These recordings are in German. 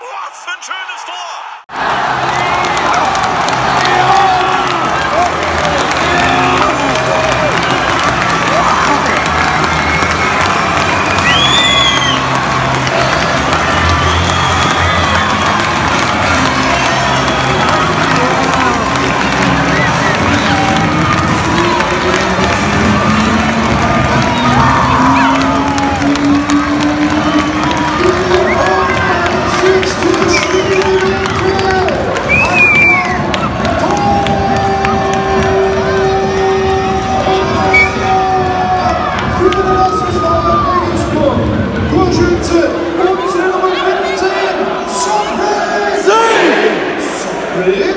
Waffen schönes Tor! Sing! Sing!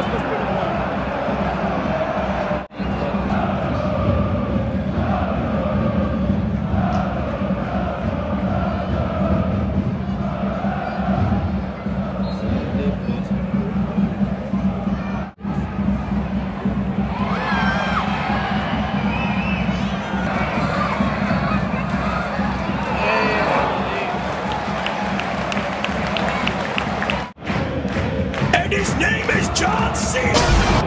Let's. His name is John Cena!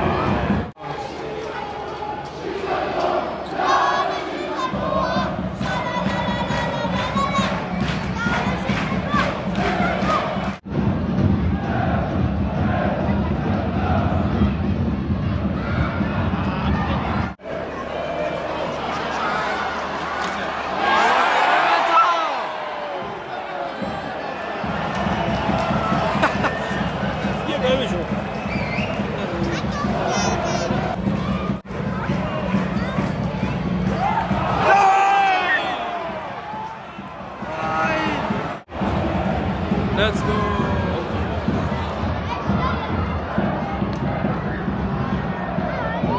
Let's go!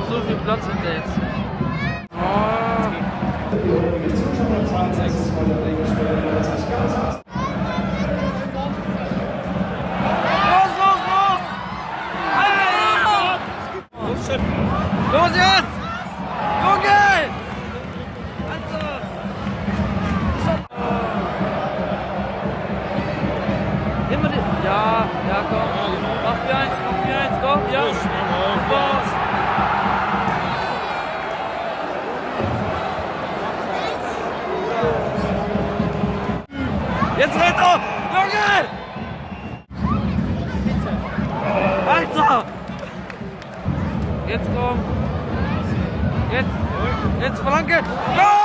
So viel Platz hat er jetzt. Oh. Ja, komm. Mach 4-1, mach 4-1, komm, ja. Los! Jetzt Retro! Junge! Alter! Jetzt komm! Jetzt! Jetzt Flanke! Junge!